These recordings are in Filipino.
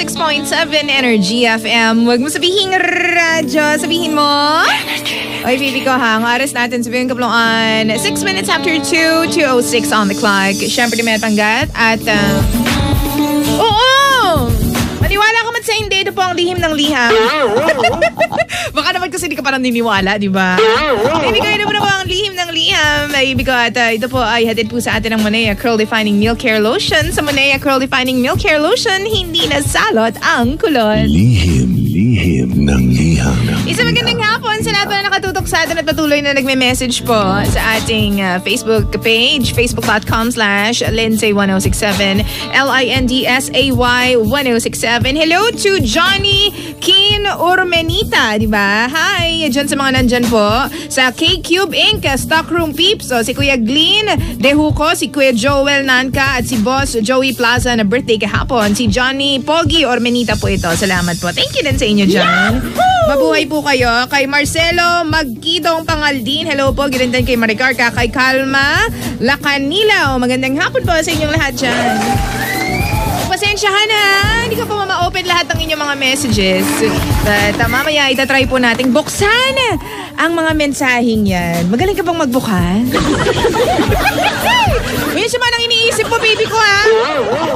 106.7 Energy FM. Huwag mo sabihin radyo, sabihin mo. Oy, baby ko ha, ang oras natin sabihin kaploan. 6 minutes after 2, 2.06 on the clock. Siyempre, di may panggat. At, uh! Man sa hindi, ito po ang lihim ng liham. Baka naman kasi di ka parang niniwala, di ba? Ito po na po ang lihim ng liham. Baby ko, at uh, ito po ay hatid po sa atin ng Monea Curl Defining Milk Care Lotion. Sa Monea Curl Defining Milk Care Lotion, hindi na salot ang kulot. Lihim, lihim ng liham. Isa magandang hapon sa lahat na nakatutok sa atin at patuloy na nagme-message po sa ating uh, Facebook page, facebook.com slash Lindsay1067, L-I-N-D-S-A-Y 1067. Hello to Johnny Keen Urmenita, di ba? Hi, dyan sa mga nandyan po. Sa K-Cube Inc., Stockroom Peeps, o, si Kuya Glean Dehuco, si Kuya Joel Nanka, at si Boss Joey Plaza na birthday kahapon. Si Johnny Pogi Urmenita po ito. Salamat po. Thank you din sa inyo dyan. Mabuhay po kayo. Kay Marcelo Magkidong Pangaldin. Hello po. Ganun din kay Maricarca. Kay Kalma Lacanila. Magandang hapon po sa inyong lahat dyan. Pasensyahan ha. Hindi ko pa mama-open lahat ng inyong mga messages. But uh, mamaya itatry po nating buksan ang mga mensaheng yan. Magaling ka bang magbukas? Yun siya man ang iniisip mo, baby ko ha.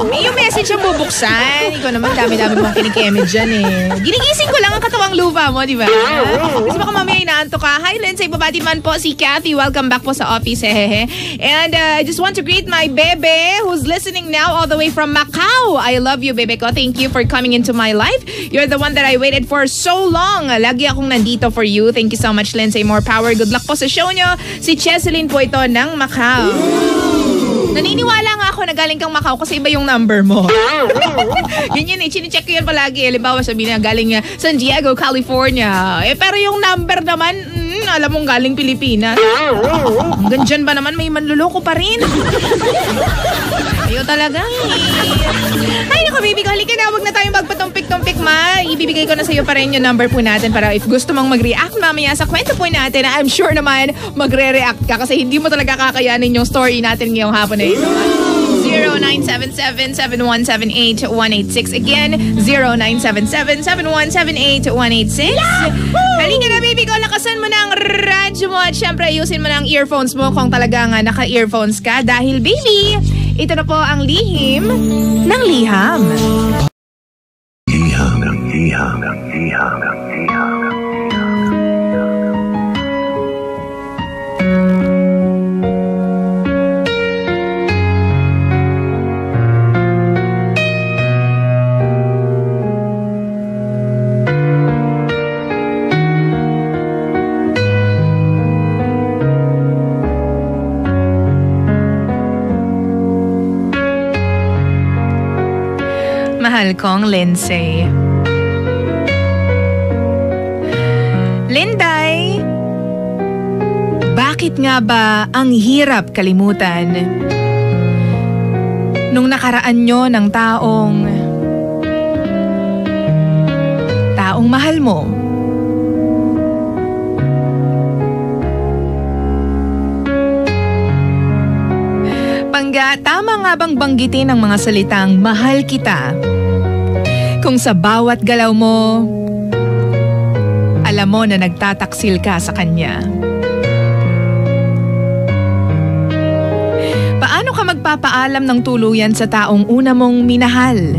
May yung message ang bubuksan. Ikaw naman, dami-dami mong kinikeme dyan eh. Ginigising ko lang ang katawang lupa mo, di ba? Kasi baka mamaya inaanto ka. Hi, Lindsay. Babati man po si Kathy. Welcome back po sa office. Hehehe. And uh, I just want to greet my bebe who's listening now all the way from Macau. I love you, bebe ko. Thank you for coming into my life. You're the one that I waited for so long. Lagi akong nandito for you. Thank you so much, Lindsay. More power. Good luck po sa show nyo. Si Cheseline po ito ng Macau. Naniniwala nga ako na galing kang Macau kasi iba yung number mo. yun yun eh, chine-check ko yun palagi. Halimbawa sabihin na galing uh, San Diego, California. Eh pero yung number naman, mm, alam mong galing Pilipinas. Hanggang dyan ba naman may manluloko pa rin? Ayaw talaga. Ay naku baby ko, halika na. Huwag na tayong magpatumpik-tumpik ma. Ibibigay ko na sa iyo pa rin yung number po natin para if gusto mong mag-react mamaya sa kwento po natin, I'm sure naman magre-react ka kasi hindi mo talaga kakayanin yung story natin ngayong hapon na ito. 0977-7178-186. Again, 0977-7178-186. Halika na, baby ko. Lakasan mo na ang radyo mo at syempre ayusin mo na ang earphones mo kung talagang naka-earphones ka dahil, baby, ito na po ang lihim ng liham. Liham ng liham ng liham ng liham. Mahal kong Lindsay. Linday, bakit nga ba ang hirap kalimutan nung nakaraan nyo ng taong taong mahal mo? Pangga, tama nga bang banggitin ang mga salitang mahal kita? Kung sa bawat galaw mo, alam mo na nagtataksil ka sa kanya. Paano ka magpapaalam ng tuluyan sa taong una mong minahal?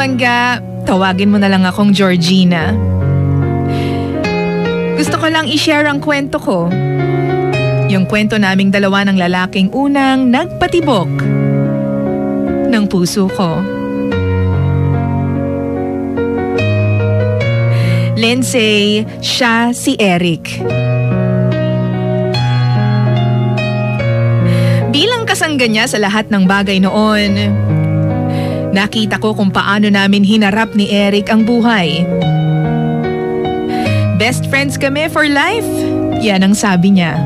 Pangga, tawagin mo na lang akong Georgina. Gusto ko lang i-share ang kwento ko. Yung kwento naming dalawa ng lalaking unang nagpatibok ng puso ko. Lindsay, siya si Eric. Bilang kasangga niya sa lahat ng bagay noon, nakita ko kung paano namin hinarap ni Eric ang buhay. Best friends kami for life. Yan ang sabi niya.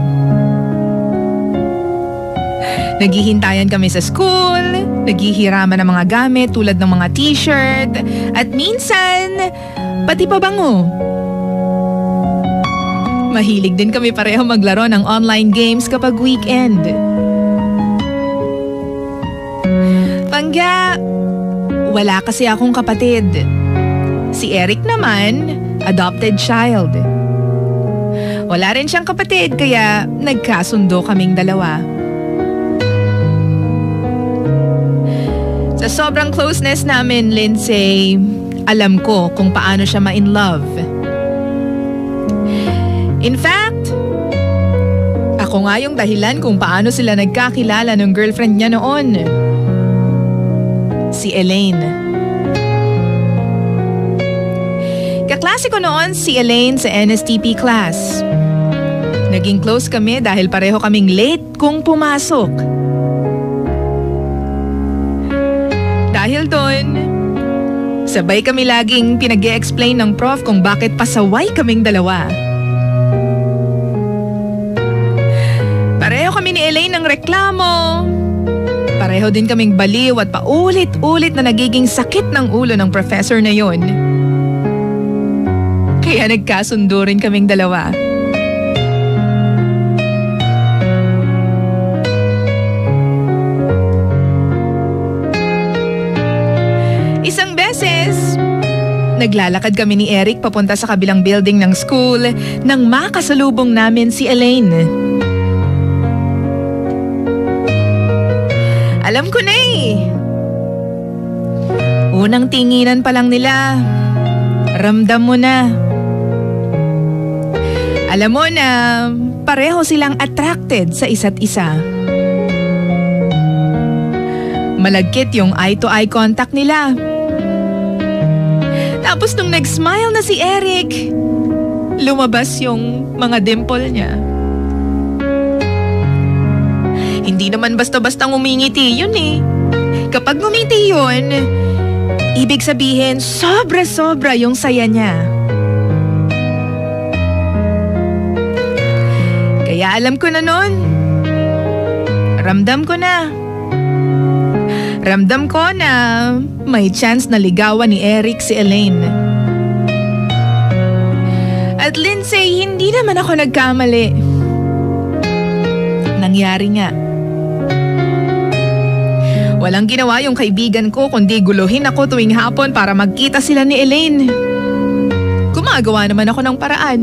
Naghihintayan kami sa school, naghihiraman ng mga gamit tulad ng mga t-shirt, at minsan, pati pabango. Mahilig din kami pareho maglaro ng online games kapag weekend. Pangga, wala kasi akong kapatid. Si Eric naman, adopted child. Wala rin siyang kapatid kaya nagkasundo kaming dalawa. Sa sobrang closeness namin, Lindsay, alam ko kung paano siya ma-in love. In fact, ako nga yung dahilan kung paano sila nagkakilala ng girlfriend niya noon. Si Elaine. Kaklase ko noon si Elaine sa NSTP class. Naging close kami dahil pareho kaming late kung pumasok. Dahil doon, sabay kami laging pinag explain ng prof kung bakit pasaway kaming dalawa. Pareho kami ni Elaine ng reklamo. Pareho din kaming baliw at paulit-ulit na nagiging sakit ng ulo ng professor na yon. Kaya nagkasundo rin kaming dalawa. Naglalakad kami ni Eric papunta sa kabilang building ng school nang makasalubong namin si Elaine. Alam ko na eh. Unang tinginan pa lang nila, ramdam mo na. Alam mo na pareho silang attracted sa isa't isa. Malagkit yung eye-to-eye contact nila. Tapos nung nag-smile na si Eric, lumabas yung mga dimple niya. Hindi naman basta-basta ngumingiti yun eh. Kapag ngumiti yun, ibig sabihin sobra-sobra yung saya niya. Kaya alam ko na nun. Ramdam ko na. Ramdam ko na may chance na ligawan ni Eric si Elaine. At Lindsay, hindi naman ako nagkamali. Nangyari nga. Walang ginawa yung kaibigan ko kundi guluhin ako tuwing hapon para magkita sila ni Elaine. Gumagawa naman ako ng paraan.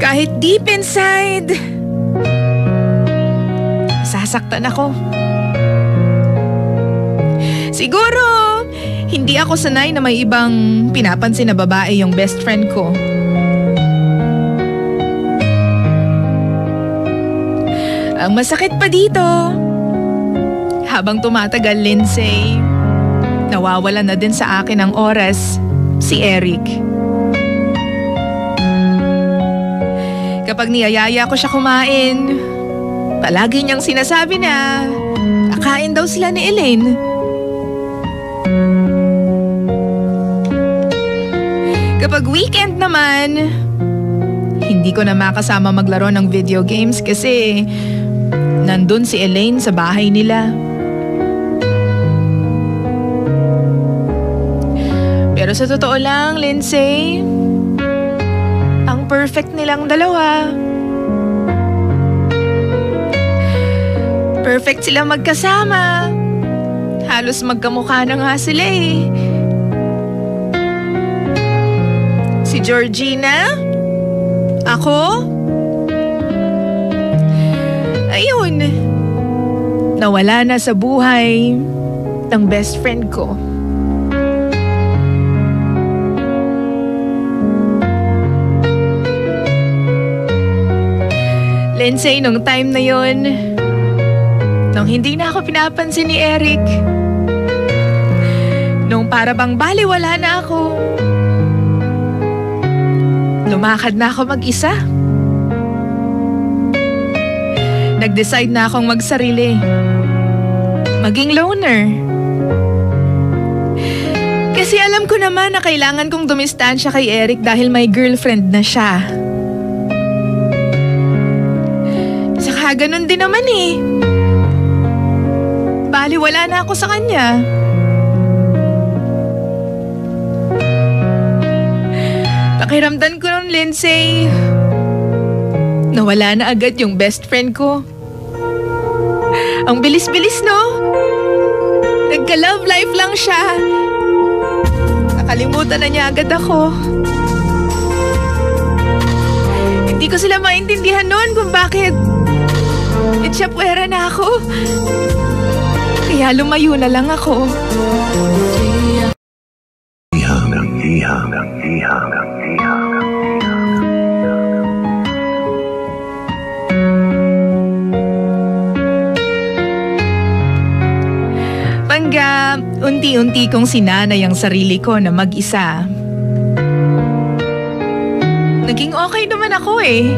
Kahit deep inside, sasaktan ako. Siguro, hindi ako sanay na may ibang pinapansin na babae yung best friend ko. Ang masakit pa dito, habang tumatagal Lindsay, nawawala na din sa akin ang oras si Eric. Kapag niyayaya ko siya kumain, palagi niyang sinasabi na kakain daw sila ni Elaine. Kapag weekend naman, hindi ko na makasama maglaro ng video games kasi nandun si Elaine sa bahay nila. Pero sa totoo lang, Lindsay, perfect nilang dalawa. Perfect sila magkasama. Halos magkamukha na nga sila eh. Si Georgina? Ako? Ayun. Nawala na sa buhay ng best friend ko. Lindsay, nung time na yon, nung hindi na ako pinapansin ni Eric, nung para bang baliwala na ako, lumakad na ako mag-isa. Nag-decide na akong magsarili. Maging loner. Kasi alam ko naman na kailangan kong dumistansya kay Eric dahil may girlfriend na siya. ganun din naman eh. Bali, wala na ako sa kanya. Pakiramdan Lindsay. Nawala na agad yung best friend ko. Ang bilis-bilis, no? Nagka-love life lang siya. Nakalimutan na niya agad ako. Hindi ko sila maintindihan noon kung bakit itsapwera na ako. Kaya lumayo na lang ako. Unti-unti kong sinanay ang sarili ko na mag-isa. Naging okay naman ako eh.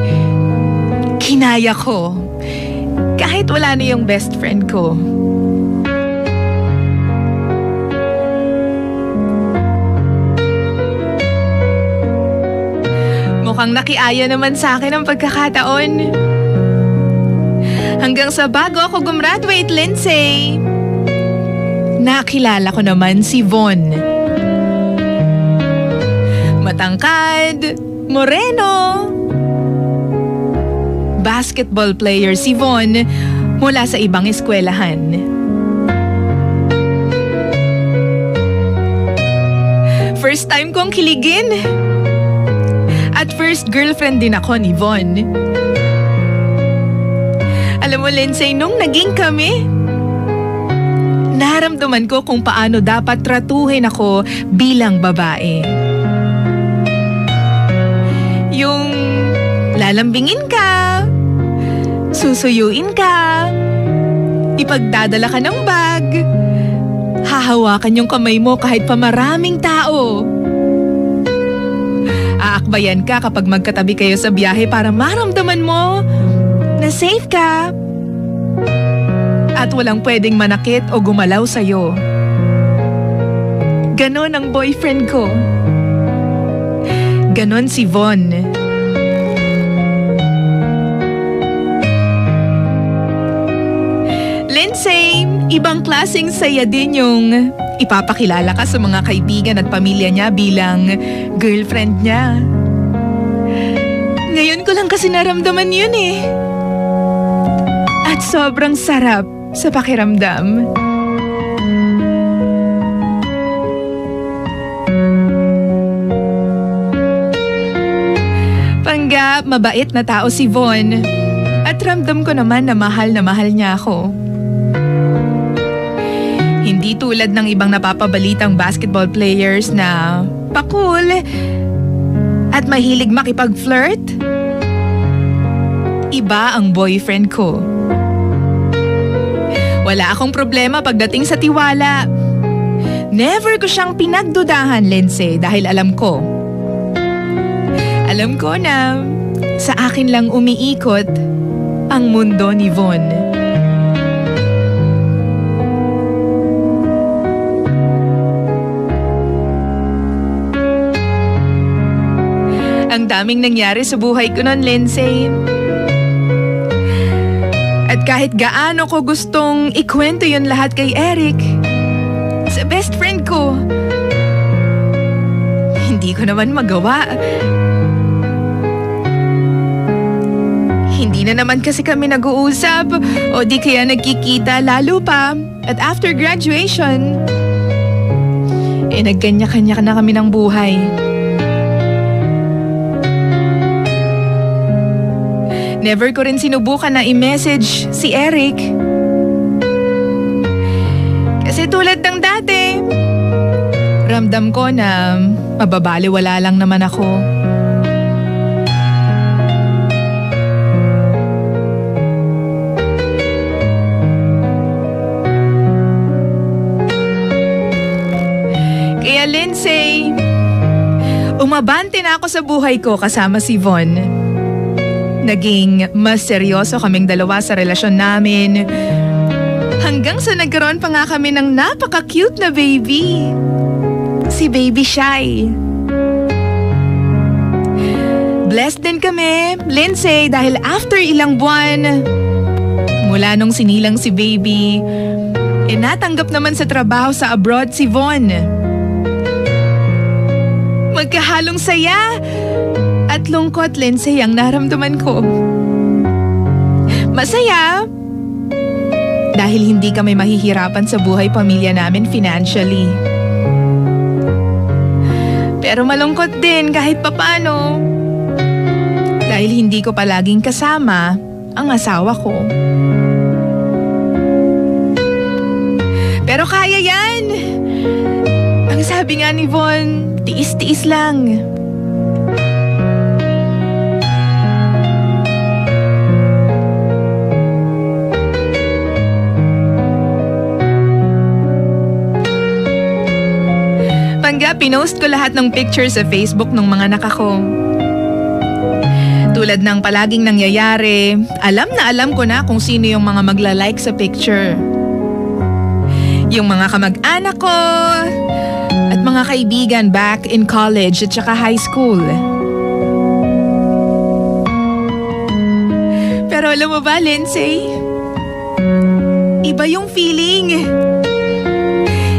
Kinaya ko. Kahit wala na yung best friend ko. Mukhang nakiaya naman sa akin ang pagkakataon. Hanggang sa bago ako gumraduate, Lindsay. Nakilala ko naman si Von. Matangkad, moreno. Basketball player si Von mula sa ibang eskwelahan. First time kong kiligin. At first girlfriend din ako ni Von. Alam mo, Lindsay, nung naging kami, naramdaman ko kung paano dapat tratuhin ako bilang babae. Yung lalambingin ka, susuyuin ka, ipagdadala ka ng bag, hahawakan yung kamay mo kahit pa maraming tao. Aakbayan ka kapag magkatabi kayo sa biyahe para maramdaman mo na safe ka at walang pwedeng manakit o gumalaw sa'yo. Ganon ang boyfriend ko. Ganon si Von. Lindsay, ibang klaseng saya din yung ipapakilala ka sa mga kaibigan at pamilya niya bilang girlfriend niya. Ngayon ko lang kasi naramdaman yun eh. At sobrang sarap sa pakiramdam. Panggap, mabait na tao si Von. At ramdam ko naman na mahal na mahal niya ako. Hindi tulad ng ibang napapabalitang basketball players na pakul at mahilig makipag-flirt. Iba ang boyfriend ko. Wala akong problema pagdating sa tiwala. Never ko siyang pinagdudahan, Lindsay, dahil alam ko. Alam ko na sa akin lang umiikot ang mundo ni Von. Ang daming nangyari sa buhay ko noon, Lindsay. At kahit gaano ko gustong ikwento yun lahat kay Eric, sa best friend ko, hindi ko naman magawa. Hindi na naman kasi kami nag-uusap o di kaya nagkikita lalo pa. At after graduation, eh nagkanya-kanya na kami ng buhay. Never ko rin sinubukan na i-message si Eric. Kasi tulad ng dati, ramdam ko na mababaliwala lang naman ako. Kaya Lindsay, umabante na ako sa buhay ko kasama si Von. Naging mas seryoso kaming dalawa sa relasyon namin. Hanggang sa nagkaroon pa nga kami ng napaka-cute na baby. Si Baby Shy. Blessed din kami, Lindsay, dahil after ilang buwan, mula nung sinilang si Baby, eh natanggap naman sa trabaho sa abroad si Von. Magkahalong saya lungkot, Lindsay, ang naramdaman ko. Masaya dahil hindi kami mahihirapan sa buhay pamilya namin financially. Pero malungkot din kahit papano. Dahil hindi ko palaging kasama ang asawa ko. Pero kaya yan! Ang sabi nga ni Von, tiis-tiis lang. Pinost ko lahat ng pictures sa Facebook ng mga nakako. Tulad ng palaging nangyayari, alam na alam ko na kung sino yung mga magla-like sa picture. Yung mga kamag-anak ko at mga kaibigan back in college at saka high school. Pero alam mo ba, Lindsay? Iba yung feeling.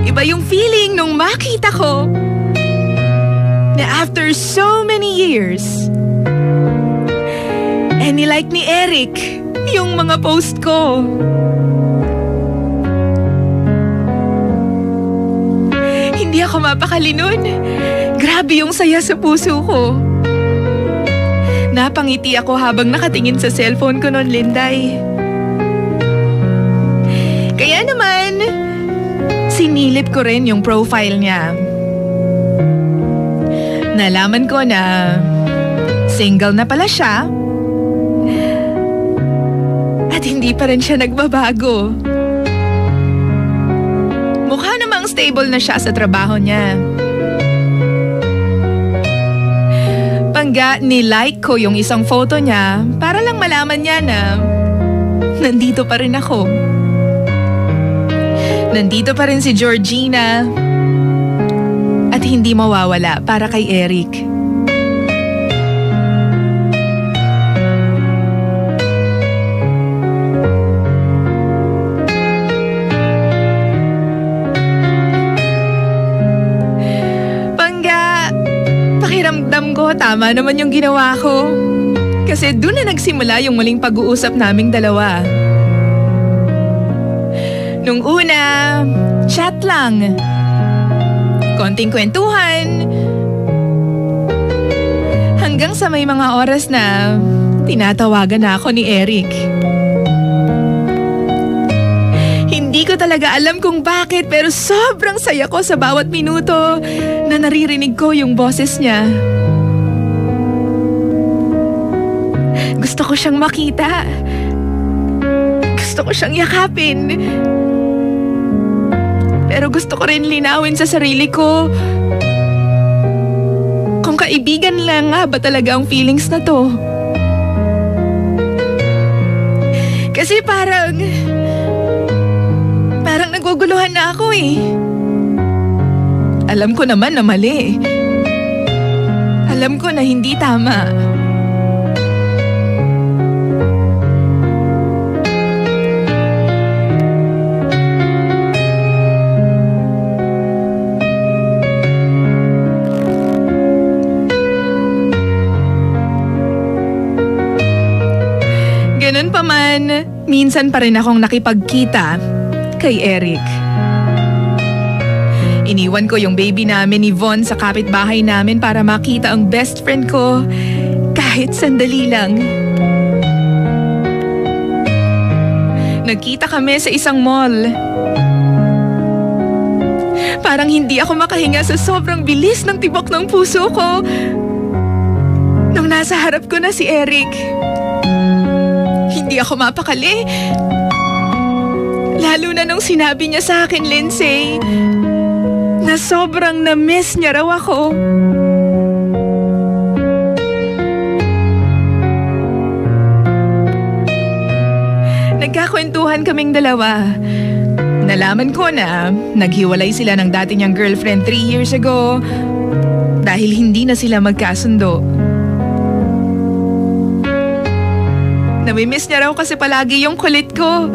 Iba yung feeling nung makita ko na after so many years, eh nilike ni Eric yung mga post ko. Hindi ako mapakali nun. Grabe yung saya sa puso ko. Napangiti ako habang nakatingin sa cellphone ko noon, Linday. Kaya naman, sinilip ko rin yung profile niya. Nalaman ko na single na pala siya at hindi pa rin siya nagbabago. Mukha namang stable na siya sa trabaho niya. Pangga, ni-like ko yung isang photo niya para lang malaman niya na nandito pa rin ako. Nandito pa rin si Georgina at hindi mawawala para kay Eric. Pakiramdam ko tama naman yung ginawa ko. Kasi doon na nagsimula yung muling pag-uusap naming dalawa. Nung una, chat lang. Konting kwentuhan. Hanggang sa may mga oras na tinatawagan na ako ni Eric. Hindi ko talaga alam kung bakit pero sobrang saya ko sa bawat minuto na naririnig ko yung boses niya. Gusto ko siyang makita. Gusto ko siyang yakapin. Pero gusto ko rin linawin sa sarili ko kung kaibigan lang nga ba talaga ang feelings na to. Kasi parang... Parang naguguluhan na ako eh. Alam ko naman na mali. Alam ko na hindi tama. Man, minsan pa rin akong nakipagkita kay Eric. Iniwan ko yung baby namin ni Von sa kapitbahay namin para makita ang best friend ko kahit sandali lang. Nagkita kami sa isang mall. Parang hindi ako makahinga sa sobrang bilis ng tibok ng puso ko. Nung nasa harap ko na si Eric. Hindi ako mapakali. Lalo na nung sinabi niya sa akin, Lindsay, na sobrang na-miss niya raw ako. Nagkakwentuhan kaming dalawa. Nalaman ko na naghiwalay sila ng dati niyang girlfriend three years ago dahil hindi na sila magkasundo. Namimiss niya raw kasi palagi yung kulit ko.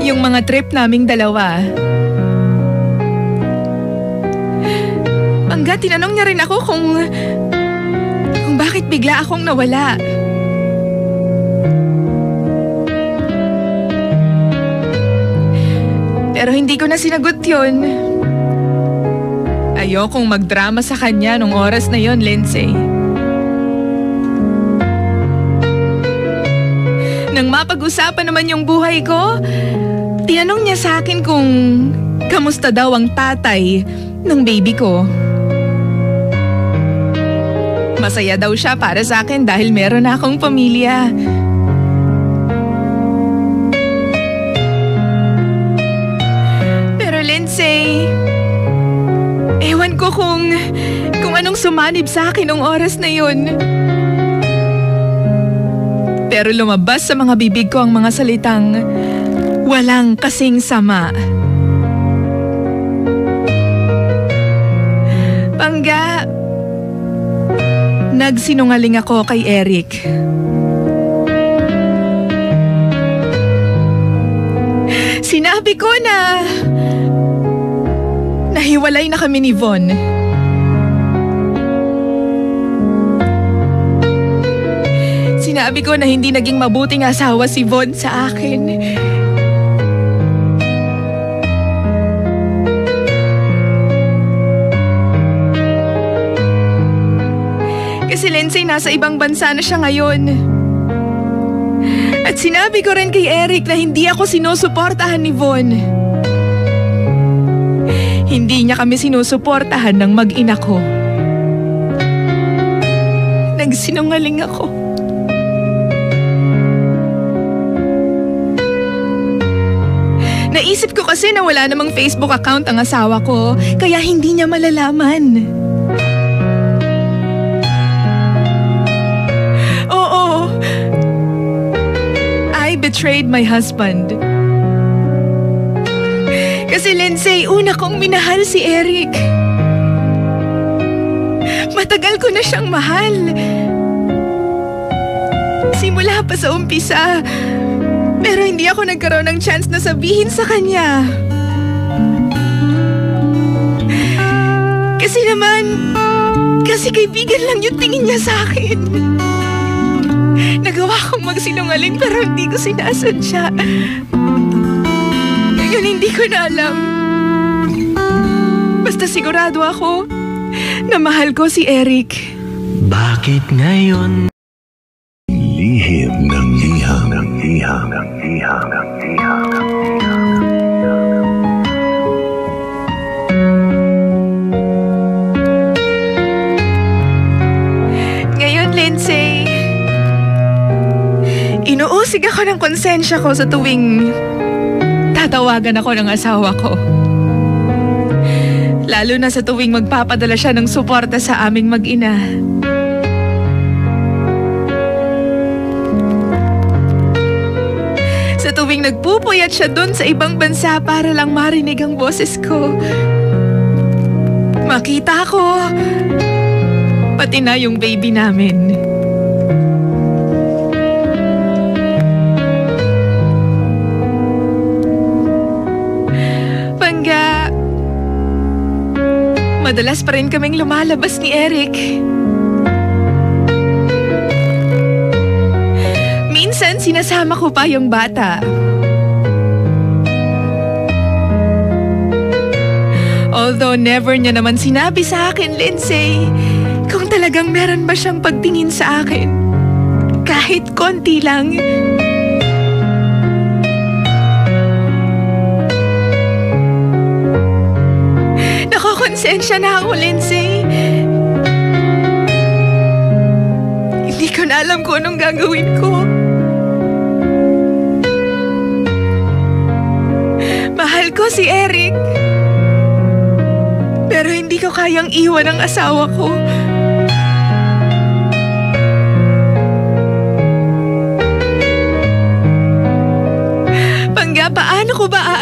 Yung mga trip naming dalawa. Hangga tinanong niya rin ako kung... kung bakit bigla akong nawala. Pero hindi ko na sinagot yun. Ayokong magdrama sa kanya nung oras na yon, Lindsay. Nang mapag-usapan naman yung buhay ko, tinanong niya sa akin kung kamusta daw ang tatay ng baby ko. Masaya daw siya para sa akin dahil meron na akong pamilya. Pero Lindsay, ewan ko kung, kung anong sumanib sa akin nung oras na yun. Pero lumabas sa mga bibig ko ang mga salitang walang kasing sama. Pangga, nagsinungaling ako kay Eric. Sinabi ko na nahiwalay na kami ni Von. Sinabi ko na hindi naging mabuting asawa si Von sa akin. Kasi Lindsay, nasa ibang bansa na siya ngayon. At sinabi ko rin kay Eric na hindi ako sinusuportahan ni Von. Hindi niya kami sinusuportahan ng mag-ina ko. Nagsinungaling ako. Naisip ko kasi na wala namang Facebook account ang asawa ko, kaya hindi niya malalaman. Oo. I betrayed my husband. Kasi Lindsay, una kong minahal si Eric. Matagal ko na siyang mahal. Simula pa sa umpisa. Hindi ako nagkaroon ng chance na sabihin sa kanya. Kasi naman, kasi kaibigan lang yung tingin niya sa akin. Nagawa kong magsinungaling pero hindi ko sinasadya. Ngayon hindi ko na alam. Basta sigurado ako na mahal ko si Eric. Bakit ngayon? Inuusig ako ng konsensya ko sa tuwing tatawagan ako ng asawa ko. Lalo na sa tuwing magpapadala siya ng suporta sa aming mag-ina. Sa tuwing nagpupuyat siya doon sa ibang bansa para lang marinig ang boses ko. Makita ko, pati na yung baby namin. Madalas pa rin kaming lumalabas ni Eric. Minsan sinasama ko pa yung bata. Although never niya naman sinabi sa akin, Lindsay, kung talagang meron ba siyang pagtingin sa akin. Kahit konti lang. Nakokonsensya na ako, Lindsay. Hindi ko na alam kung anong gagawin ko. Mahal ko si Eric. Pero hindi ko kayang iwan ang asawa ko.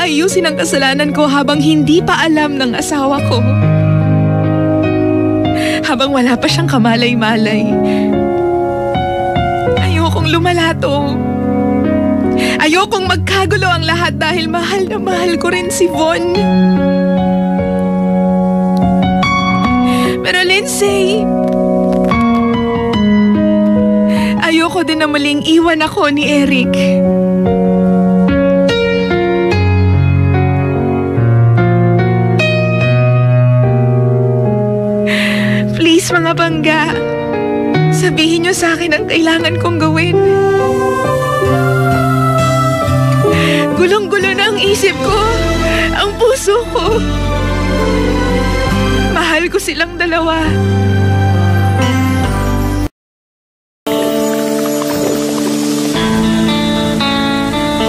Aayusin ang kasalanan ko habang hindi pa alam ng asawa ko? Habang wala pa siyang kamalay-malay. Ayokong lumalato. Ayokong magkagulo ang lahat dahil mahal na mahal ko rin si Von. Pero Lindsay, ayoko din na maling iwan ako ni Eric. Please, mga bangga. Sabihin niyo sa akin ang kailangan kong gawin. Gulong-gulo na ang isip ko. Ang puso ko. Mahal ko silang dalawa.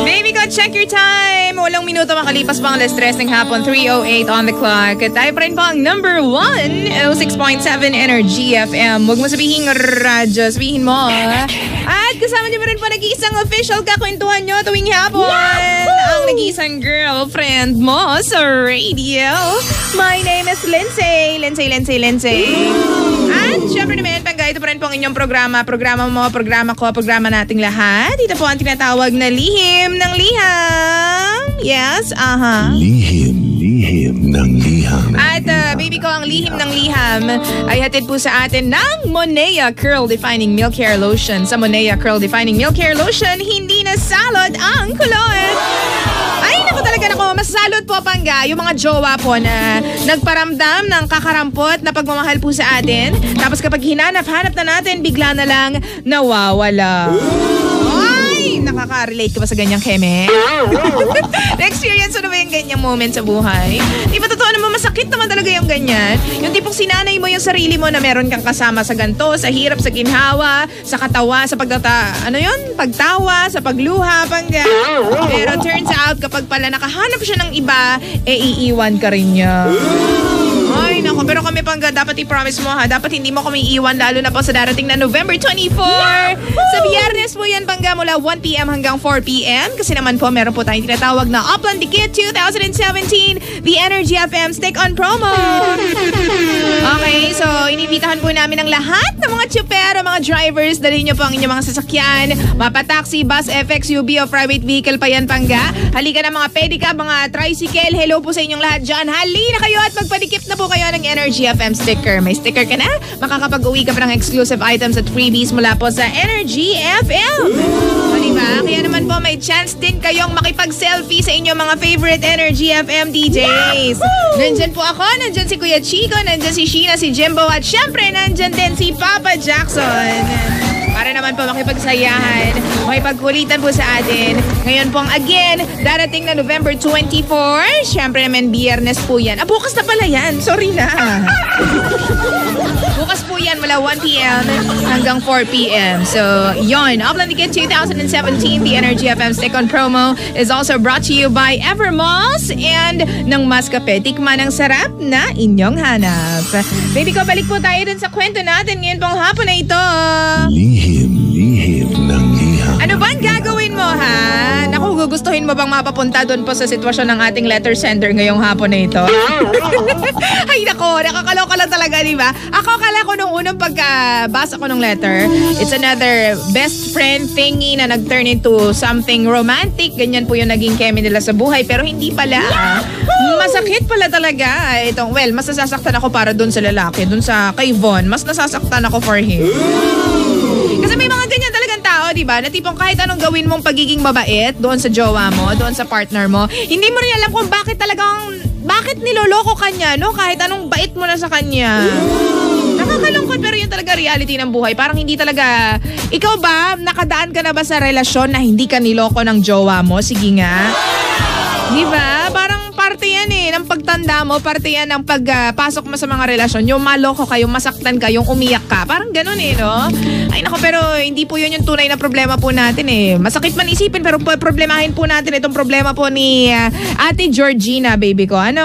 Baby ko, check your time. Walang minuto makalipas pang alas 3 ng hapon, 3.08 on the clock. At tayo pa rin po ang number 1, 06.7 Energy FM. Huwag mo sabihin radyo, sabihin mo. At kasama niyo pa rin po nag-iisang official kakwentuhan nyo tuwing hapon. Ang nag-iisang girlfriend mo sa radio. My name is Lindsay. Lindsay, Lindsay, Lindsay. At syempre naman, pangga ito pa rin po ang inyong programa. Programa mo, programa ko, programa nating lahat. Ito po ang tinatawag na lihim ng liham. Yes, aha. Lihim, lihim ng liham. At uh, baby ko, ang lihim ng liham ay hatid po sa atin ng Monea Curl Defining Milk Hair Lotion. Sa Monea Curl Defining Milk Hair Lotion, hindi na salad ang kulot. Naku talaga nako, masasalot po pangga yung mga jowa po na nagparamdam ng kakarampot na pagmamahal po sa atin. Tapos kapag hinanap-hanap na natin, bigla na lang nawawala. Ay, nakaka-relate ka ba sa ganyang keme? Na-experience mo na ba yung ganyang moment sa buhay? Di ba totoo naman masakit naman talaga yung ganyan? Yung tipong sinanay mo yung sarili mo na meron kang kasama sa ganto, sa hirap, sa ginhawa, sa katawa, sa pagtata... Ano yun? Pagtawa, sa pagluha, pangga. Pero turns out, kapag pala nakahanap siya ng iba, eh iiwan ka rin niya. Ay, nako. Pero kami pangga, dapat i-promise mo ha. Dapat hindi mo kami iwan lalo na po sa darating na November 24. Sa biyernes po yan pangga mula 1pm hanggang 4pm. Kasi naman po meron po tayong tinatawag na Upland Dikit 2017. The Energy FM Stick on Promo. Okay, so inibitahan po namin ang lahat ng mga tupero, mga drivers. Dalhin niyo po ang inyong mga sasakyan. Mapa-taxi, bus, FX, UB o private vehicle pa yan pangga. Halika na mga pedicab, mga tricycle. Hello po sa inyong lahat dyan. Halina kayo at magpadikip na po kayo ng Energy FM sticker. May sticker ka na? Makakapag-uwi ka pa ng exclusive items at freebies mula po sa Energy FM. O diba? Kaya naman po may chance din kayong makipag-selfie sa inyong mga favorite Energy FM DJs. Nandyan po ako, nandyan si Kuya Chico, nandyan si Sheena, si Jimbo at syempre nandyan din si Papa Jackson. Para naman po makipagsayahan, makipagkulitan po sa atin. Ngayon pong again, darating na November 24. Siyempre naman, biyernes po yan. Ah, bukas na pala yan. Sorry na. Bukas po yan mula 1pm hanggang 4pm. So, yon. Upland Ticket 2017, the Energy FM Stick on Promo is also brought to you by Evermalls and ng Mascape. Tikman ang sarap na inyong hanap. Baby ko, balik po tayo dun sa kwento natin ngayon pong hapon na ito. Lihim, lihim ng liham. Ano ba ang gagawin mo, ha? Naku, gugustuhin mo bang mapapunta doon po sa sitwasyon ng ating letter sender ngayong hapon na ito? Ay, nako, nakakaloka lang talaga, di ba? Ako, kala ko nung unang pagkabasa ko ng letter, it's another best friend thingy na nag-turn into something romantic. Ganyan po yung naging kemi nila sa buhay. Pero hindi pala. Masakit pala talaga. Itong, well, mas nasasaktan ako para doon sa lalaki. Doon sa kay Von, mas nasasaktan ako for him. Kasi may mga ganyan talagang tao, di ba? Na tipong kahit anong gawin mong pagiging mabait doon sa jowa mo, doon sa partner mo, hindi mo rin alam kung bakit talagang, bakit niloloko ka niya, no? Kahit anong bait mo na sa kanya. Nakakalungkot pero yun talaga reality ng buhay. Parang hindi talaga, ikaw ba, nakadaan ka na ba sa relasyon na hindi ka niloko ng jowa mo? Sige nga. Di ba? Parte yan eh, ng pagtanda mo, parte yan ng pagpasok mo sa mga relasyon. Yung maloko ka, yung masaktan ka, yung umiyak ka. Parang ganun eh, no? Ay nako, pero hindi po yun yung tunay na problema po natin eh. Masakit man isipin, pero problemahin po natin itong problema po ni ah, Ate Georgina, baby ko. Ano?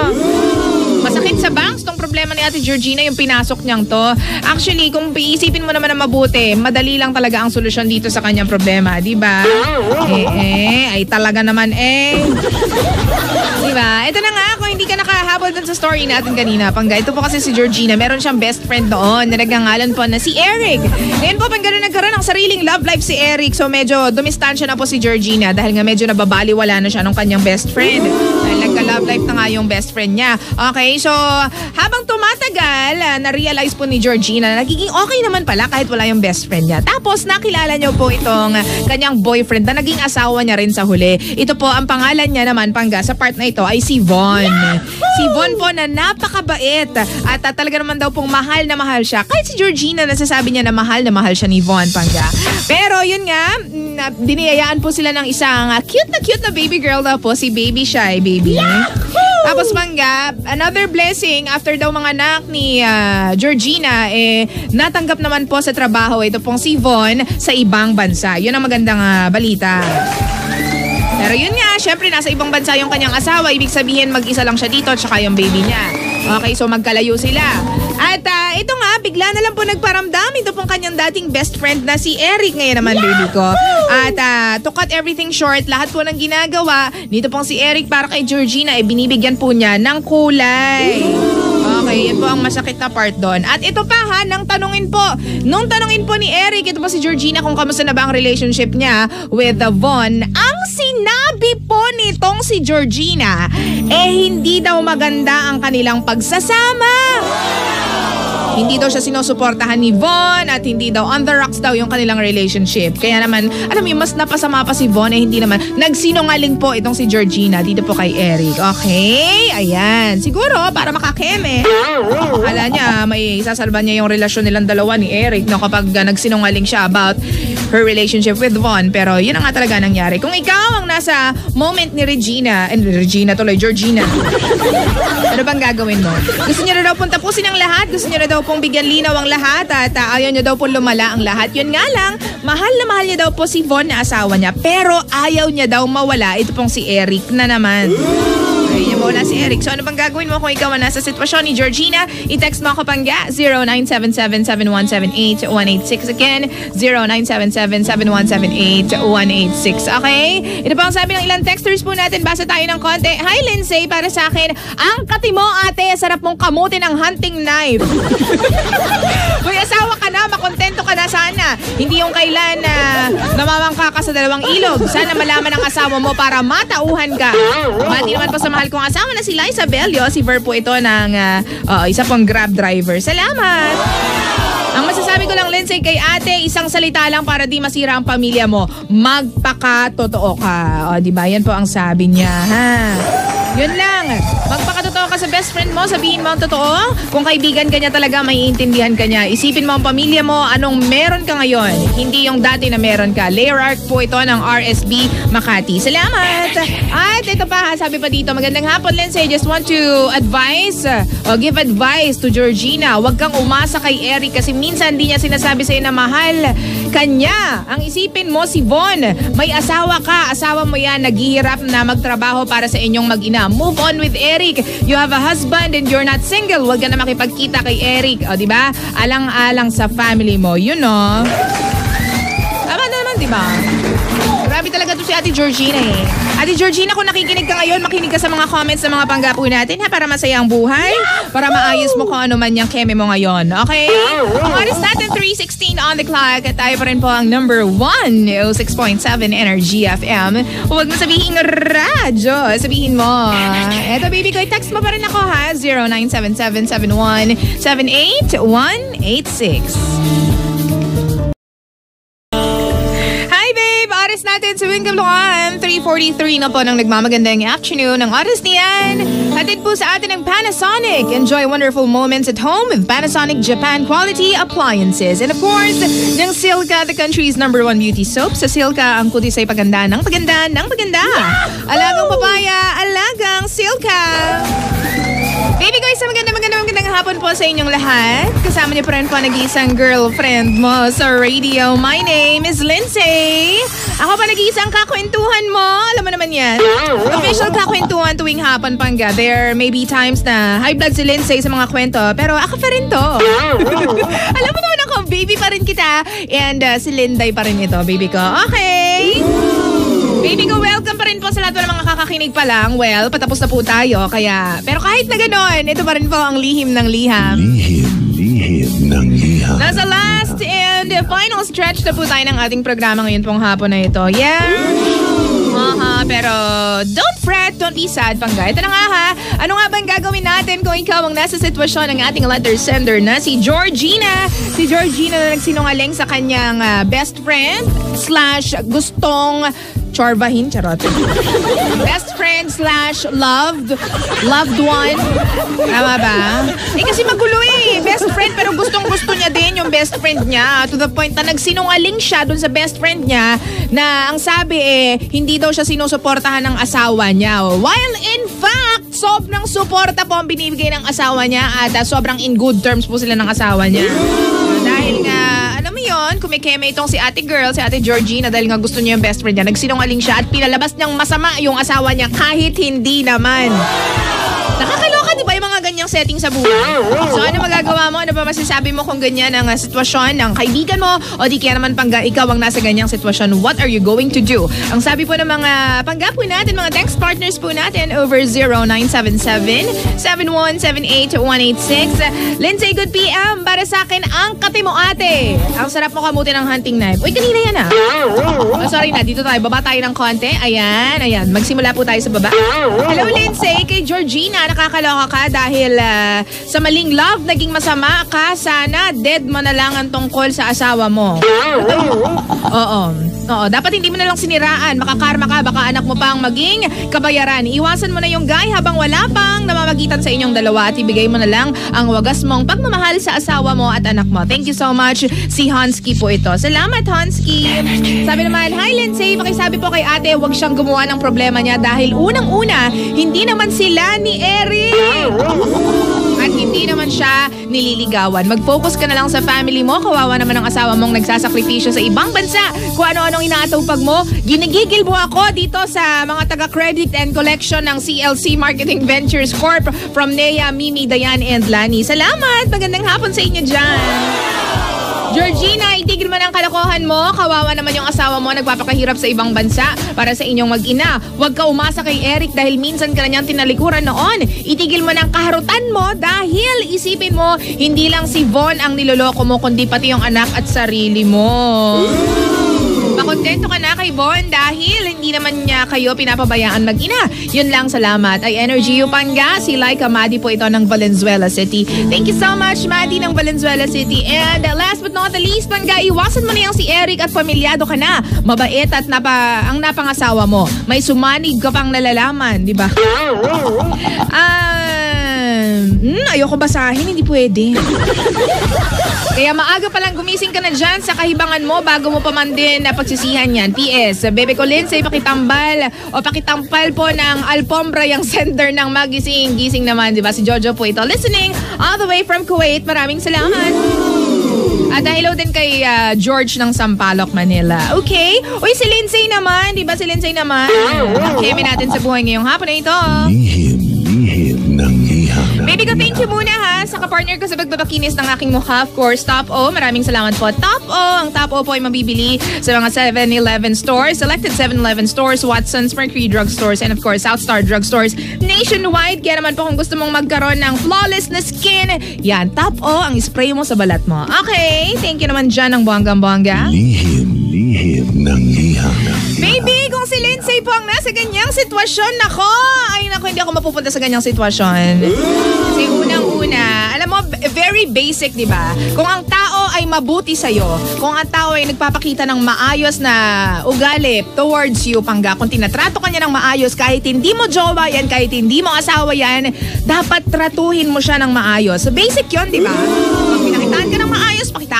Masakit sa banks tong problema ni Ate Georgina yung pinasok niyang to. Actually, kung iisipin mo naman na mabuti, madali lang talaga ang solusyon dito sa kanyang problema, di ba? Eh, eh, ay talaga naman eh. Di ba? Ito na nga, kung hindi ka nakahabol dun sa story natin kanina, pangga, ito po kasi si Georgina, meron siyang best friend doon na nagngangalan po na si Eric. Ngayon po, pang gano'n nagkaroon ng sariling love life si Eric, so medyo dumistansya na po si Georgina dahil nga medyo nababaliwala na siya nung kanyang best friend. Dahil nagka-love life na nga yung best friend niya. Okay, so habang tumatagal, uh, na-realize po ni Georgina na nagiging okay naman pala kahit wala yung best friend niya. Tapos nakilala niyo po itong kanyang boyfriend na naging asawa niya rin sa huli. Ito po, ang pangalan niya naman, pangga, sa part na ito ay si Von. Si Von po na napakabait at uh, talaga naman daw pong mahal na mahal siya. Kahit si Georgina nasasabi niya na mahal na mahal siya ni Von, pangga. Pero yun nga, mm, diniyayaan po sila ng isang uh, cute na cute na baby girl daw po, si Baby Shy Baby. Tapos mangga, another blessing after daw mga anak ni uh, Georgina, eh, natanggap naman po sa trabaho ito pong si Von sa ibang bansa. Yun ang magandang uh, balita. Pero yun nga, syempre nasa ibang bansa yung kanyang asawa. Ibig sabihin mag-isa lang siya dito at saka yung baby niya. Okay, so magkalayo sila. At uh, ito nga, bigla na lang po nagparamdam. Ito pong kanyang dating best friend na si Eric ngayon naman, baby ko. At uh, to cut everything short, lahat po ng ginagawa, dito pong si Eric para kay Georgina, eh, binibigyan po niya ng kulay. Okay, yan po ang masakit na part doon. At ito pa ha, nang tanungin po, nung tanungin po ni Eric, ito po si Georgina kung kamusta na ba ang relationship niya with the Von, ang sinabi po nitong si Georgina, eh hindi daw maganda ang kanilang pagsasama. Hindi daw siya sinusuportahan ni Von at hindi daw on the rocks daw yung kanilang relationship. Kaya naman, alam mo, mas napasama pa si Von eh hindi naman. Nagsinungaling po itong si Georgina dito po kay Eric. Okay? Ayan. Siguro para makakeme. Akala niya may sasalba niya yung relasyon nilang dalawa ni Eric no, kapag uh, nagsinungaling siya about her relationship with Von. Pero yun ang nga talaga nangyari. Kung ikaw ang nasa moment ni Regina, and Regina tuloy, Georgina, ano bang gagawin mo? Gusto niyo na daw pong tapusin ang lahat? Gusto niyo na daw pong bigyan linaw ang lahat at uh, ayaw niya daw pong lumala ang lahat. Yun nga lang, mahal na mahal niya daw po si Von na asawa niya pero ayaw niya daw mawala ito pong si Eric na naman. Ayaw niya mawala si Eric. So ano bang gagawin mo kung ikaw ang nasa sitwasyon ni Georgina? I-text mo ako pangga 0977-7178-186 again 0977-7178-186 Okay? Ito pa ang sabi ng ilang texters po natin. Basa tayo ng konti. Hi Lindsay, para sa akin, ang kati mo ate, sarap mong kamutin ng hunting knife. Uy, asawa ka na, makontento ka na sana. Hindi yung kailan na namamangka ka sa dalawang ilog. Sana malaman ng asawa mo para matauhan ka. Mati naman po sa mahal kong asawa na si Liza Bello. Si Ver po ito ng uh, uh, isa pong grab driver. Salamat! Ang masasabi ko lang, Lindsay, kay ate, isang salita lang para di masira ang pamilya mo. Magpaka-totoo ka. O, di ba? Yan po ang sabi niya, ha? Yun lang. Magpakatotoo ka sa best friend mo, sabihin mo ang totoo. Kung kaibigan ka niya talaga, may intindihan ka niya. Isipin mo ang pamilya mo, anong meron ka ngayon. Hindi yung dati na meron ka. Layer arc po ito ng RSB Makati. Salamat! At ito pa, sabi pa dito, magandang hapon, Lindsay. Just want to advise uh, o give advice to Georgina. Huwag kang umasa kay Eric kasi minsan hindi niya sinasabi sa'yo na mahal kanya. Ang isipin mo si Von, may asawa ka, asawa mo yan, naghihirap na magtrabaho para sa inyong mag-ina. Move on with Eric. You have a husband and you're not single. Huwag ka na makipagkita kay Eric. O, di ba? Alang-alang sa family mo. You know. Tama na naman, di ba? Grabe talaga to si Ate Georgina eh. Ate Georgina, kung nakikinig ka ngayon, makinig ka sa mga comments ng mga panggapo natin ha, para masaya ang buhay. Para maayos mo kung ano man yung keme mo ngayon. Okay? Ang oras natin, 3.16 on the clock. At tayo pa rin po ang number 1, 06.7 Energy FM. Huwag mo sabihin radyo. Sabihin mo. Eto baby ko, text mo pa rin ako ha. 0977-71-78186. Oras natin sa Wing Kablukan. 3.43 na po ng nagmamagandang afternoon. Ang oras niyan, hatid po sa atin ng Panasonic. Enjoy wonderful moments at home with Panasonic Japan quality appliances. And of course, ng Silka, the country's number one beauty soap. Sa Silka, ang kutis ay paganda ng paganda ng paganda. Alagang papaya, alagang Silka. Baby ko, isang maganda maganda magandang hapon po sa inyong lahat. Kasama niyo pa rin po nag-iisang girlfriend mo sa radio. My name is Lindsay. Ako pa nag-iisang kakwentuhan mo. Alam mo naman yan. Official kakwentuhan tuwing hapon pangga. There may be times na high blood si Lindsay sa mga kwento. Pero ako pa rin to. Alam mo naman ako, baby pa rin kita. And uh, si Linday pa rin ito, baby ko. Okay. Baby ko, welcome pa rin po sa lahat ng mga kakakinig pa lang. Well, patapos na po tayo. Kaya, pero kahit na gano'n, ito pa rin po ang lihim ng liham. Lihim, lihim ng liham. Nasa last and final stretch na po tayo ng ating programa ngayon pong hapon na ito. Yeah. Aha, pero don't fret, don't be sad, pangga. Ito na nga ha, ano nga ba ang gagawin natin kung ikaw ang nasa sitwasyon ng ating letter sender na si Georgina? Si Georgina na nagsinungaling sa kanyang ah, best friend slash gustong chorbahin, charot. Best friend slash loved, loved one. Tama ba? Eh kasi magulo eh. Best friend pero gustong gusto niya din yung best friend niya. To the point na nagsinungaling siya dun sa best friend niya na ang sabi eh, hindi daw siya sinusuportahan ng asawa niya. While in fact, sobrang suporta po ang binibigay ng asawa niya at ah, sobrang in good terms po sila ng asawa niya. Yon kumikeme itong si ate girl, si ate Georgina dahil nga gusto niya yung best friend niya. Nagsinungaling siya at pinalabas niyang masama yung asawa niya kahit hindi naman. Nakakaloka, ganyang setting sa buhay? So, ano magagawa mo? Ano ba masasabi mo kung ganyan ang uh, sitwasyon ng kaibigan mo o di kaya naman pangga ikaw ang nasa ganyang sitwasyon? What are you going to do? Ang sabi po ng mga pangga po natin, mga text partners po natin over 0977-7178-186. Lindsay, good PM. Para sa akin, ang kati mo ate. Ang sarap mo kamuti ng hunting knife. Uy, kanina yan ah. Oh, sorry na, dito tayo. Baba tayo ng konti. Ayan, ayan. Magsimula po tayo sa baba. Hello, Lindsay. Kay Georgina, nakakaloka ka dahil ah, sa maling love, naging masama ka. Sana dead mo na lang ang tungkol sa asawa mo. Oo. Oo. Dapat hindi mo na lang siniraan. Makakarma ka. Baka anak mo pang maging kabayaran. Iwasan mo na yung guy habang wala pang namamagitan sa inyong dalawa at ibigay mo na lang ang wagas mong pagmamahal sa asawa mo at anak mo. Thank you so much. Si Hansky po ito. Salamat, Hansky. Sabi naman, Hi, Lindsay. Pakisabi po kay ate, huwag siyang gumawa ng problema niya dahil unang-una, hindi naman sila ni Eric. Hindi naman siya nililigawan. Mag-focus ka na lang sa family mo. Kawawa naman ang asawa mong nagsasakripisyo sa ibang bansa. Kung ano-anong inaatupag mo, ginigigil mo ako dito sa mga taga-credit and collection ng CLC Marketing Ventures Corp from Nea, Mimi, Dayan, and Lani. Salamat! Magandang hapon sa inyo dyan. Georgina, itigil mo ng kalokohan mo. Kawawa naman yung asawa mo nagpapakahirap sa ibang bansa para sa inyong mag-ina. Huwag ka umasa kay Eric dahil minsan ka na niyang tinalikuran noon. Itigil mo ng kaharutan mo dahil isipin mo, hindi lang si Von ang niloloko mo kundi pati yung anak at sarili mo. Makontento ka na kay Bon dahil hindi naman niya kayo pinapabayaan mag-ina. Yun lang, salamat. Ay Energy Upanga, si Laika Madi po ito ng Valenzuela City. Thank you so much, Madi ng Valenzuela City. And uh, last but not the least, Pangga, iwasan mo na yung si Eric at pamilyado ka na. Mabait at napa, ang napangasawa mo. May sumanig ka pang nalalaman, di ba? Ah, hmm, ayoko basahin, hindi pwede. Kaya maaga pa lang gumising ka na dyan sa kahibangan mo bago mo pa man din na pagsisihan yan. PS, bebe ko Lindsay, pakitambal o pakitampal po ng alpombra yung sender ng magising. Gising naman, di ba? Si Jojo po ito. Listening all the way from Kuwait. Maraming salamat. At uh, hello din kay ah, George ng Sampaloc, Manila. Okay? Uy, si Lindsay naman. Di ba si Lindsay naman? Kemi natin sa buhay ngayong hapon na ito. Lihim, Baby ko, thank you muna ha sa kapartner ko sa pagbabakinis ng aking mukha. Of course, Top O. Maraming salamat po. Top O. Ang Top O po ay mabibili sa mga 7-Eleven stores, selected 7-Eleven stores, Watson's, Mercury Drug Stores, and of course, Southstar Drug Stores nationwide. Kaya naman po kung gusto mong magkaroon ng flawless na skin, yan, Top O ang spray mo sa balat mo. Okay, thank you naman dyan ng bonggang-bongga. Lihim, lihim ng iha ng iha. Baby, kung si Lindsay po ang nasa ganyang sitwasyon, nako, ay nako, hindi ako mapupunta sa ganyang sitwasyon. Kasi unang-una, alam mo, very basic, di ba? Kung ang tao ay mabuti sa'yo, kung ang tao ay nagpapakita ng maayos na ugali towards you, pangga, kung tinatrato ka niya ng maayos, kahit hindi mo jowa yan, kahit hindi mo asawa yan, dapat tratuhin mo siya ng maayos. So basic yon di ba?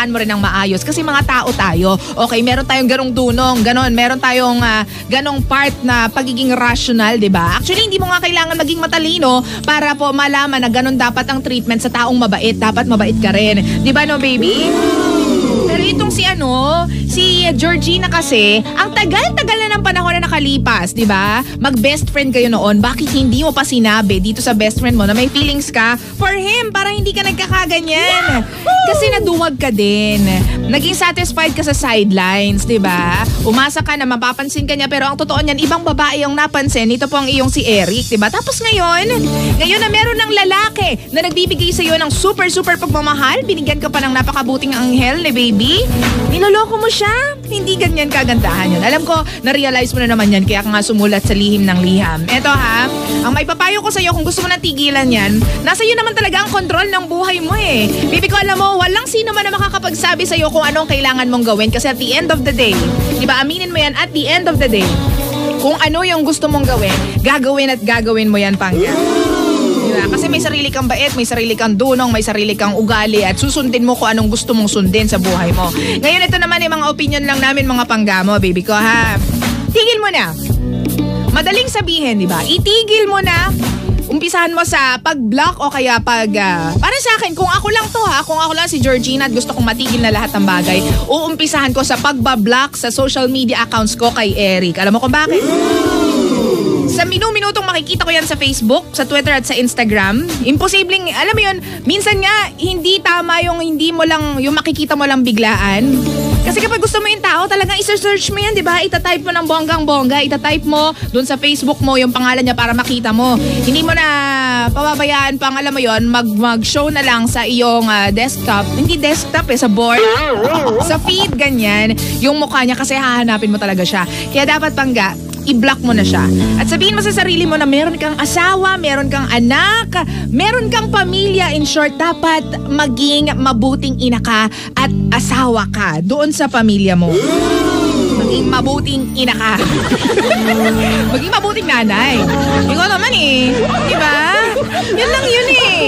Pakitaan mo rin ng maayos. Kasi mga tao tayo. Okay, meron tayong ganong dunong, ganon. Meron tayong ah, ganong part na pagiging rational, di ba? Actually, hindi mo nga kailangan maging matalino para po malaman na ganon dapat ang treatment sa taong mabait. Dapat mabait ka rin. Di ba no, baby? Si ano, si Georgina kasi, ang tagal-tagal na ng panahon na nakalipas, di ba? Mag-best friend kayo noon, bakit hindi mo pa sinabi dito sa best friend mo na may feelings ka for him para hindi ka nagkakaganyan? Kasi naduwag ka din. naging satisfied ka sa sidelines, di ba? Umasa ka na mapapansin ka niya pero ang totoo niyan, ibang babae ang napansin. Ito po ang iyong si Eric, di ba? Tapos ngayon, ngayon na meron ng lalaki na nagbibigay sa iyo ng super super pagmamahal, binigyan ka pa ng napakabuting anghel ni baby, niloloko mo siya. Hindi ganyan kagandahan yun. Alam ko, na-realize mo na naman yan kaya ka nga sumulat sa lihim ng liham. Eto ha, ang may papayo ko sa iyo kung gusto mo na tigilan yan, nasa iyo naman talaga ang kontrol ng buhay mo eh. Bibi ko alam mo, walang sino man na makakapagsabi sa iyo kung anong kailangan mong gawin kasi at the end of the day, di ba aminin mo yan, at the end of the day, kung ano yung gusto mong gawin, gagawin at gagawin mo yan pangya. Diba? Kasi may sarili kang bait, may sarili kang dunong, may sarili kang ugali at susundin mo kung anong gusto mong sundin sa buhay mo. Ngayon ito naman yung mga opinion lang namin mga panggamo, baby ko ha. Tigil mo na. Madaling sabihin, di ba? Itigil mo na umpisahan mo sa pag-block o kaya pag... ah, para sa akin, kung ako lang to ha, kung ako lang si Georgina at gusto kong matigil na lahat ng bagay, uumpisahan ko sa pagbablock sa social media accounts ko kay Eric. Alam mo kung bakit? Sa minu-minutong makikita ko yan sa Facebook, sa Twitter at sa Instagram, imposibleng, alam mo yun, minsan nga, hindi tama yung hindi mo lang, yung makikita mo lang biglaan. Kasi kapag gusto mo yung tao, talagang isa-search mo yan, di ba? Itatype mo ng bonggang-bongga, itatype mo dun sa Facebook mo yung pangalan niya para makita mo. Hindi mo na pababayaan pang, alam mo yon mag, mag-show na lang sa iyong ah, desktop. Hindi desktop eh, sa board. sa feed, ganyan. Yung mukha niya kasi hahanapin mo talaga siya. Kaya dapat pangga, i-block mo na siya. At sabihin mo sa sarili mo na meron kang asawa, meron kang anak, meron kang pamilya. In short, dapat maging mabuting ina ka at asawa ka doon sa pamilya mo. Maging mabuting ina ka. maging mabuting nanay. Ikaw naman eh. Di Yun lang yun eh.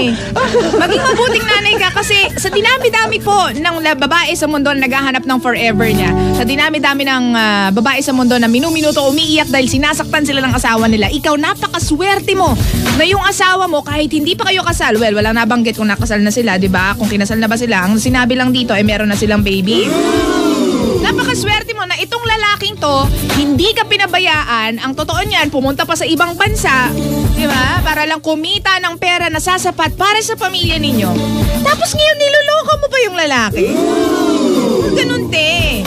Maging mabuting nanay ka kasi sa dinami-dami po ng babae sa mundo na naghahanap ng forever niya, sa dinami-dami ng ah, babae sa mundo na minuminuto umiiyak dahil sinasaktan sila ng asawa nila, ikaw napakaswerte mo na yung asawa mo kahit hindi pa kayo kasal, well, walang nabanggit kung nakasal na sila, di ba? Kung kinasal na ba sila, ang sinabi lang dito ay meron na silang baby. Napakaswerte mo na itong lalaking to, hindi ka pinabayaan. Ang totoo niyan, pumunta pa sa ibang bansa, di ba? Para lang kumita ng pera na sasapat para sa pamilya ninyo. Tapos ngayon, niloloko mo pa yung lalaki. Ganun, te.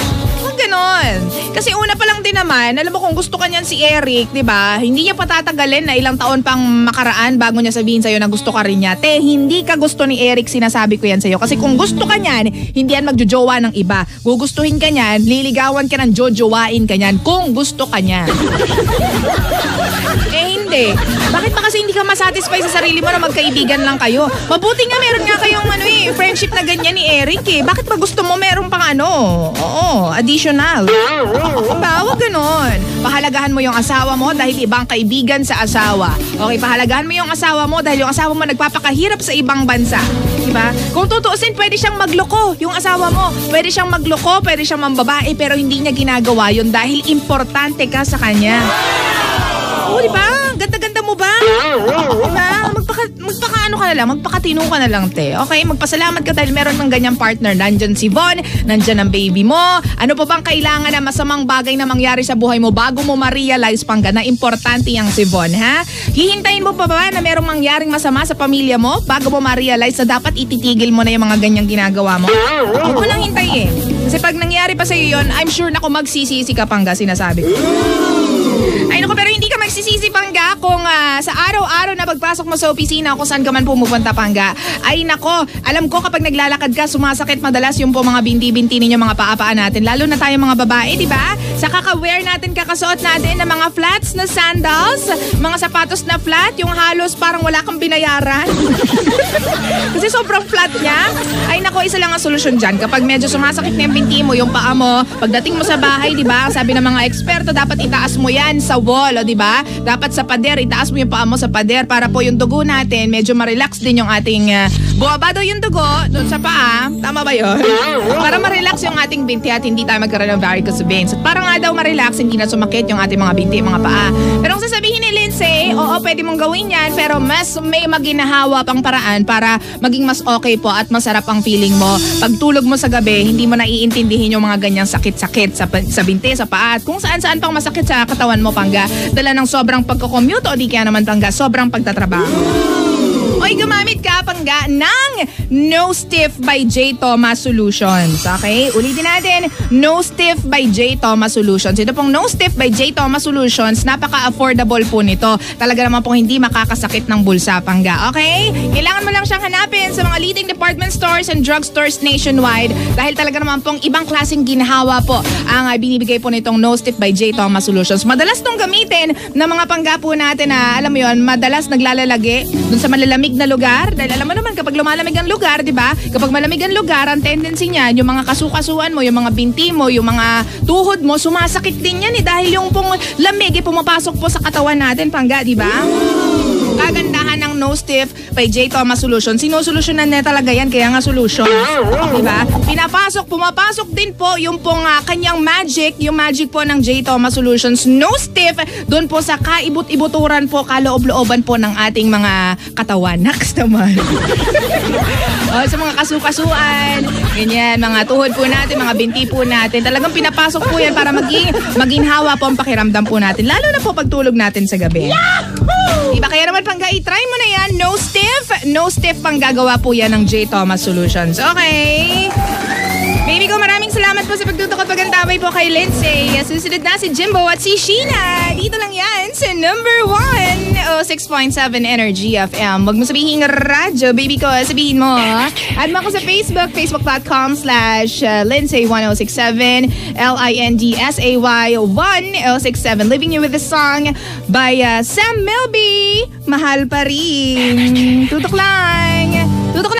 Ganon. Kasi una pa lang din naman, alam mo kung gusto ka niyan si Eric, di ba? Hindi niya patatagalin na ilang taon pang makaraan bago niya sabihin sa'yo na gusto ka rin niya. Te, hindi ka gusto ni Eric, sinasabi ko yan sa'yo. Kasi kung gusto ka niyan, hindi yan magjojowa ng iba. Gugustuhin ka niyan, liligawan ka ng jojowain ka niyan kung gusto ka niyan. hindi. Bakit ba kasi hindi ka masatisfy sa sarili mo na magkaibigan lang kayo? Mabuti nga meron nga kayong ano eh, friendship na ganyan ni Eric eh. Bakit ba gusto mo meron pang ano? Oo, additional. Diba? Huwag ganon. Pahalagahan mo yung asawa mo dahil ibang kaibigan sa asawa. Okay, pahalagahan mo yung asawa mo dahil yung asawa mo nagpapakahirap sa ibang bansa. Diba? Kung tutuusin, pwede siyang magloko yung asawa mo. Pwede siyang magloko, pwede siyang mambabae, pero hindi niya ginagawa yun dahil importante ka sa kanya. Oo, di ba? Ganda-ganda mo ba? Di? Magpaka, magpaka ano ka na lang, magpakatino ka na lang, te. Okay? Magpasalamat ka dahil meron ng ganyang partner. Nandyan si Von, nandyan ang baby mo. Ano pa bang kailangan na masamang bagay na mangyari sa buhay mo bago mo ma-realize pangga na importante yung si Von, ha? Hihintayin mo pa ba na merong mangyaring masama sa pamilya mo bago mo ma-realize na dapat ititigil mo na yung mga ganyang ginagawa mo? Huwag mo nang hintayin. Kasi pag nangyari pa sa'yo yun, I'm sure na kung magsisisi ka pangga, sinasabi ko. Ay naku, pero hindi ka magsisisi kung ah, sa araw-araw na pagpasok mo sa opisina kung saan ka man pumupunta pangga. Ay nako, alam ko kapag naglalakad ka, sumasakit madalas yung po mga binti-binti ninyo mga paapaan natin. Lalo na tayo mga babae, di ba? Sa kaka-wear natin, kakasuot natin ng mga flats na sandals, mga sapatos na flat, yung halos parang wala kang binayaran. Kasi sobrang flat niya. Ay nako, isa lang ang solusyon dyan. Kapag medyo sumasakit na yung binti mo, yung paa mo, pagdating mo sa bahay, di ba? Sabi ng mga eksperto, dapat itaas mo yan sa wall, di ba? Dapat sa pader, itaas mo yung paa mo sa pader para po yung dugo natin, medyo ma-relax din yung ating uh, bumaba daw yung dugo doon sa paa. Tama ba yun? para ma-relax yung ating binti at hindi tayo magkaroon ng varicose veins. At para nga daw ma-relax, hindi na sumakit yung ating mga binti, mga paa. Pero kung sasabihin ni Lindsay, oo, pwede mong gawin yan, pero mas may maginahawa pang paraan para maging mas okay po at masarap ang feeling mo. Pag tulog mo sa gabi, hindi mo naiintindihin yung mga ganyang sakit-sakit sa, sa binti, sa paa, at kung saan-saan pang masakit sa katawan mo, pangga, dala ng sobrang pagkocommute o di kaya naman pangga, sobrang pagtatrabaho. O ay gumamit ka pangga ng No Stiff by J. Thomas Solutions. Okay? Ulitin natin, No Stiff by J. Thomas Solutions. Ito pong No Stiff by J. Thomas Solutions, napaka-affordable po nito. Talaga naman pong hindi makakasakit ng bulsa pangga. Okay? Kailangan mo lang siyang hanapin sa mga leading department stores and drugstores nationwide dahil talaga naman pong ibang klaseng ginhawa po ang uh, binibigay po nitong No Stiff by J. Thomas Solutions. Madalas tong gamitin ng mga pangga po natin na alam mo yon madalas naglalalagi dun sa malalamig na lugar. Dahil alam mo naman kapag lumalamig ang lugar, di ba? Kapag malamig ang lugar, ang tendency niyan, yung mga kasukasuan mo, yung mga binti mo, yung mga tuhod mo, sumasakit din yan eh. Dahil yung pong lamig eh, pumapasok po sa katawan natin, pangga, di ba? kagandahan ng No Stiff by J. Thomas Solution. Sinusolusyonan na talaga yan, kaya nga solution. Di ba? Pinapasok, pumapasok din po yung pong uh, kanyang magic, yung magic po ng J. Thomas Solutions. No Stiff, doon po sa kaibut-ibuturan po, kaloob-looban po ng ating mga katawan. Next naman. o, sa mga kasukasuan, ganyan, mga tuhod po natin, mga binti po natin. Talagang pinapasok po yan para maging, maginhawa po ang pakiramdam po natin. Lalo na po pagtulog natin sa gabi. Yahoo! Diba? Kaya naman pangga, i-try mo na yan. No stiff. No stiff pang gagawa po yan ng J. Thomas Solutions. Okay? Baby ko, maraming salamat po sa pagtutok at pagantabay po kay Lindsay. Susunod na si Jimbo at si Sheena. Dito lang yan sa number 1 o 6.7 Energy FM. Huwag mo sabihin radyo, baby ko. Sabihin mo. Add mo ako sa Facebook, facebook.com slash Lindsay1067, L-I-N-D-S-A-Y 1067. Living You with a Song by uh, Sam Milby. Mahal pa rin. Tutok lang. Tutok lang.